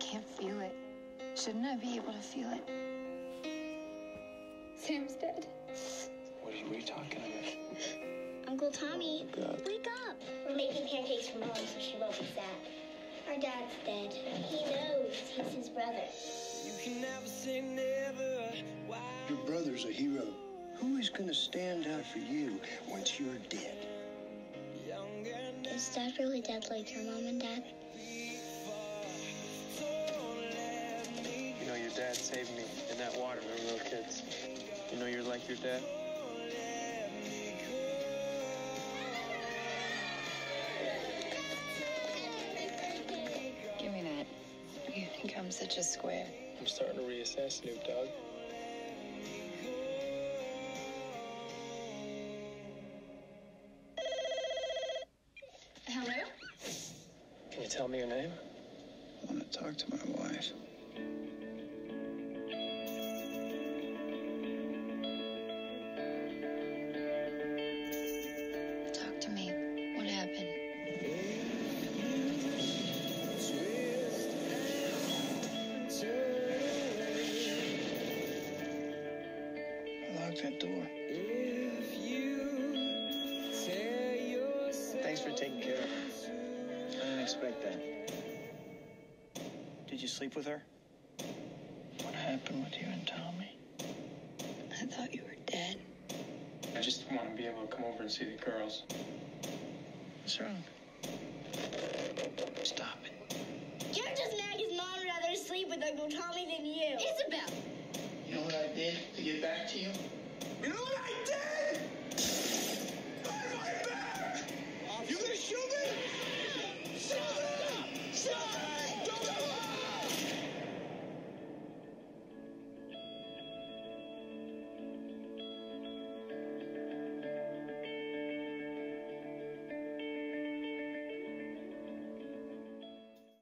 can't feel it. Shouldn't I be able to feel it? Sam's dead. What are you, what are you talking about? Uncle Tommy, oh, God. wake up. We're making pancakes for Mom so she won't be sad. Our dad's dead. He knows he's his brother. You can never say never. Why? Your brother's a hero. Who is going to stand out for you once you're dead? Is dad really dead like your mom and dad? Dad saved me in that water when we were kids. You know, you're like your dad. Give me that. You think I'm such a square? I'm starting to reassess Snoop Dogg. Hello? Can you tell me your name? I want to talk to my wife. Lock that door. If you tell Thanks for taking care of her. I didn't expect that. Did you sleep with her? What happened with you and Tommy? I thought you were dead. I just want to be able to come over and see the girls. What's wrong? Stop it. You're just mad because Mom would rather sleep with Uncle Tommy than you. Isabel!